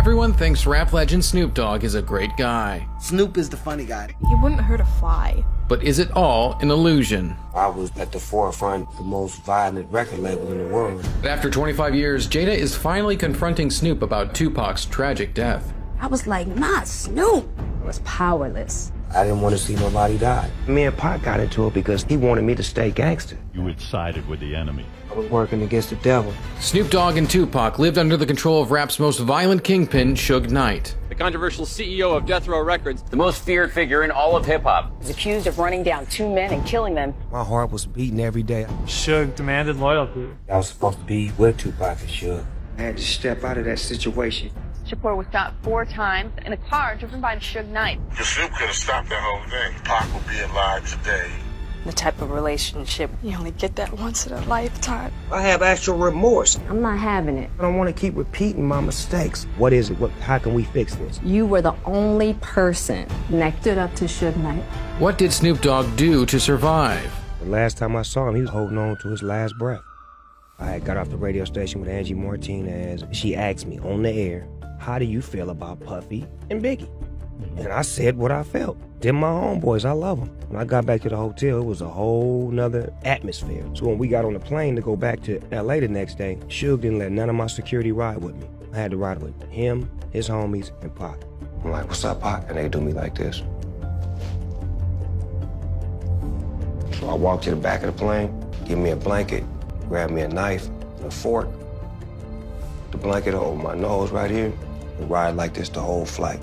Everyone thinks rap legend Snoop Dogg is a great guy. Snoop is the funny guy. He wouldn't hurt a fly. But is it all an illusion? I was at the forefront the most violent record label in the world. After 25 years, Jada is finally confronting Snoop about Tupac's tragic death. I was like, not Snoop. I was powerless. I didn't want to see nobody die. Me and Pac got into it because he wanted me to stay gangster. You had sided with the enemy. I was working against the devil. Snoop Dogg and Tupac lived under the control of rap's most violent kingpin, Suge Knight. The controversial CEO of Death Row Records, the most feared figure in all of hip hop, was accused of running down two men and killing them. My heart was beating every day. Suge demanded loyalty. I was supposed to be with Tupac and Suge. I had to step out of that situation. Shakur was shot four times in a car driven by Suge Knight. The Snoop could have stopped that whole thing. Pac would be alive today. The type of relationship you only get that once in a lifetime. I have actual remorse. I'm not having it. I don't want to keep repeating my mistakes. What is it? What? How can we fix this? You were the only person that stood up to Suge Knight. What did Snoop Dogg do to survive? The last time I saw him, he was holding on to his last breath. I got off the radio station with Angie Martinez. She asked me on the air, how do you feel about Puffy and Biggie? Mm-hmm. And I said what I felt. Them my homeboys, I love them. When I got back to the hotel, it was a whole nother atmosphere. So when we got on the plane to go back to LA the next day, Suge didn't let none of my security ride with me. I had to ride with him, his homies, and Pac. I'm like, what's up, Pac? And they do me like this. So I walked to the back of the plane, give me a blanket, grab me a knife and a fork, the blanket over my nose right here, and ride like this the whole flight.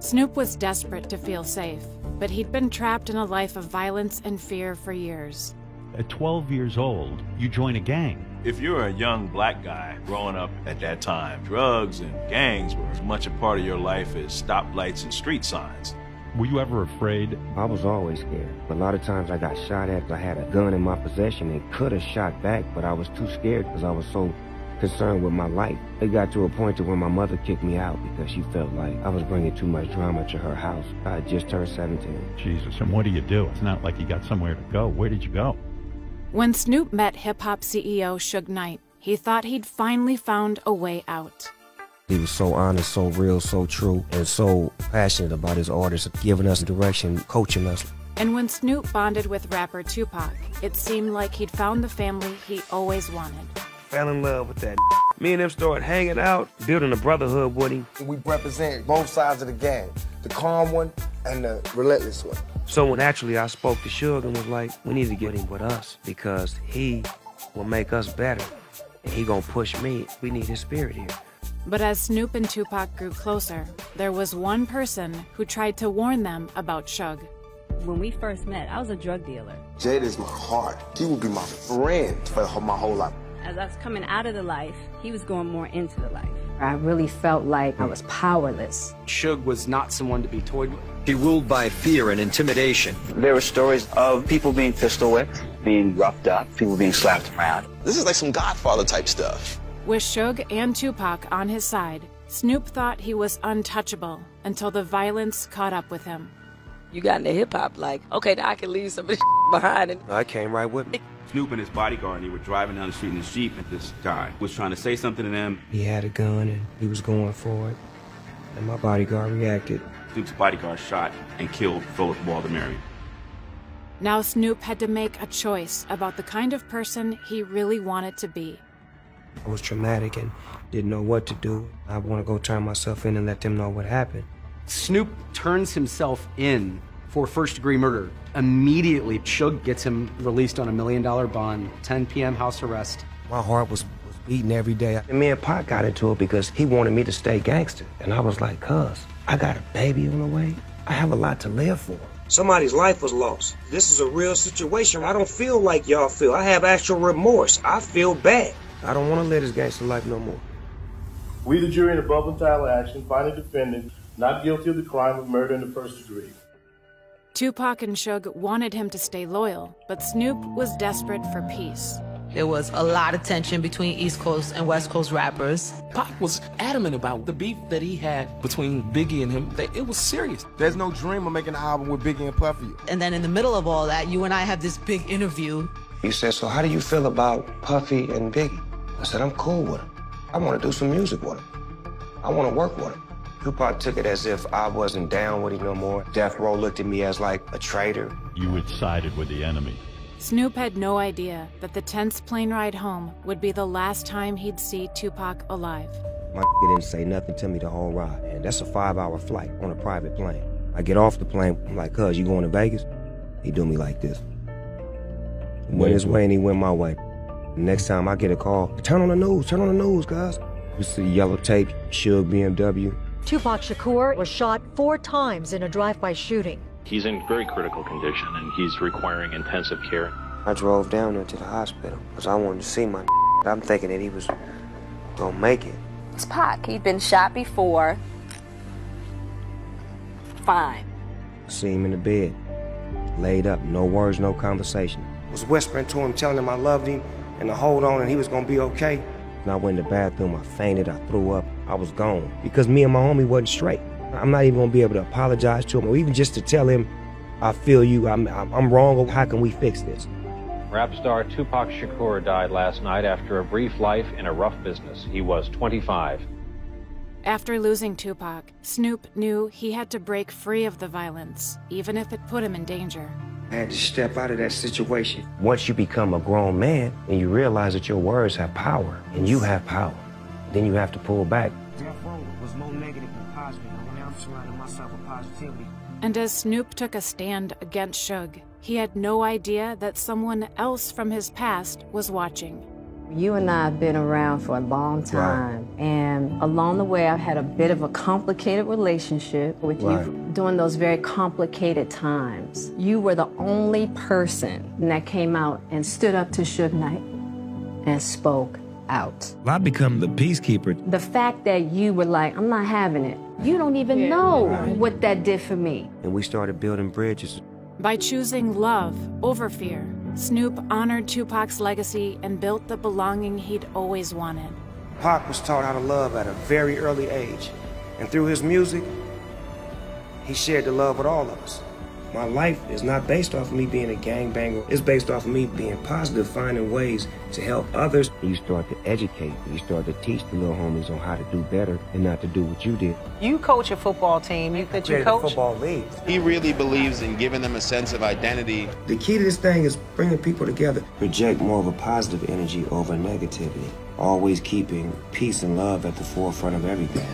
Snoop was desperate to feel safe, but he'd been trapped in a life of violence and fear for years. At 12 years old, you join a gang. If you're a young black guy growing up at that time, drugs and gangs were as much a part of your life as stoplights and street signs. Were you ever afraid? I was always scared. A lot of times I got shot at I had a gun in my possession and could have shot back, but I was too scared because I was so concerned with my life. It got to a point to where my mother kicked me out because she felt like I was bringing too much drama to her house. I had just turned 17. Jesus, and what do you do? It's not like you got somewhere to go. Where did you go? When Snoop met hip hop CEO Suge Knight, he thought he'd finally found a way out. He was so honest, so real, so true, and so passionate about his artists, giving us direction, coaching us. And when Snoop bonded with rapper Tupac, it seemed like he'd found the family he always wanted fell in love with that. Me and him started hanging out, building a brotherhood with him. We represent both sides of the game, the calm one and the relentless one. So when actually I spoke to Suge and was like, we need to get him with us because he will make us better. And he gonna push me. We need his spirit here. But as Snoop and Tupac grew closer, there was one person who tried to warn them about Suge. When we first met, I was a drug dealer. Jada is my heart. He will be my friend for my whole life. As I was coming out of the life, he was going more into the life. I really felt like I was powerless. Suge was not someone to be toyed with. He ruled by fear and intimidation. There were stories of people being pistol whipped, being roughed up, people being slapped around. This is like some Godfather type stuff. With Suge and Tupac on his side, Snoop thought he was untouchable until the violence caught up with him. You got into hip hop, like, okay, now I can leave some of this behind. And I came right with me. Snoop and his bodyguard, and they were driving down the street in his Jeep, and this guy was trying to say something to them. He had a gun, and he was going for it. And my bodyguard reacted. Snoop's bodyguard shot and killed Philip Woldemariam. Now Snoop had to make a choice about the kind of person he really wanted to be. I was traumatic and didn't know what to do. I want to go turn myself in and let them know what happened. Snoop turns himself in for first degree murder. Immediately, Suge gets him released on a million dollar bond, 10 p.m. house arrest. My heart was, was beating every day. And me and Pac got into it because he wanted me to stay gangster. And I was like, cuz, I got a baby on the way. I have a lot to live for. Somebody's life was lost. This is a real situation. I don't feel like y'all feel. I have actual remorse. I feel bad. I don't want to live this gangster life no more. We, the jury in above and Tyler action, find the defendant not guilty of the crime of murder in the first degree. Tupac and Suge wanted him to stay loyal, but Snoop was desperate for peace. There was a lot of tension between East Coast and West Coast rappers. Pac was adamant about the beef that he had between Biggie and him. That it was serious. There's no dream of making an album with Biggie and Puffy. And then in the middle of all that, you and I have this big interview. He said, so how do you feel about Puffy and Biggie? I said, I'm cool with them. I want to do some music with him. I want to work with him. Tupac took it as if I wasn't down with him no more. Death Row looked at me as like a traitor. You had sided with the enemy. Snoop had no idea that the tense plane ride home would be the last time he'd see Tupac alive. My didn't say nothing to me the whole ride, and that's a five-hour flight on a private plane. I get off the plane, I'm like, cuz, you going to Vegas? He do me like this. He went his way and he went my way. Next time I get a call, turn on the news, turn on the news, guys. You see yellow tape, Suge BMW. Tupac Shakur was shot four times in a drive-by shooting. He's in very critical condition and he's requiring intensive care. I drove down there to the hospital because I wanted to see my I'm thinking that he was gonna make it. It's Pac. He'd been shot before. Fine. See him in the bed, laid up, no words, no conversation. Was whispering to him, telling him I loved him and to hold on and he was gonna be okay. And I went in the bathroom, I fainted, I threw up, I was gone. Because me and my homie wasn't straight. I'm not even gonna be able to apologize to him or even just to tell him, I feel you, I'm, I'm wrong, how can we fix this? Rap star Tupac Shakur died last night after a brief life in a rough business. He was 25. After losing Tupac, Snoop knew he had to break free of the violence, even if it put him in danger. I had to step out of that situation. Once you become a grown man and you realize that your words have power and you have power, then you have to pull back. I'm surrounding myself with positivity. And as Snoop took a stand against Suge, he had no idea that someone else from his past was watching. You and I have been around for a long time, right. and along the way, I've had a bit of a complicated relationship with right. you during those very complicated times. You were the only person that came out and stood up to Suge Knight and spoke out. I become the peacekeeper. The fact that you were like, I'm not having it. You don't even yeah, know right. what that did for me. And we started building bridges. By choosing love over fear, Snoop honored Tupac's legacy and built the belonging he'd always wanted. Pac was taught how to love at a very early age, and through his music, he shared the love with all of us. My life is not based off of me being a gangbanger. It's based off of me being positive, finding ways to help others. You start to educate. You start to teach the little homies on how to do better and not to do what you did. You coach a football team. You that you coach football league. He really believes in giving them a sense of identity. The key to this thing is bringing people together. Project more of a positive energy over negativity. Always keeping peace and love at the forefront of everything.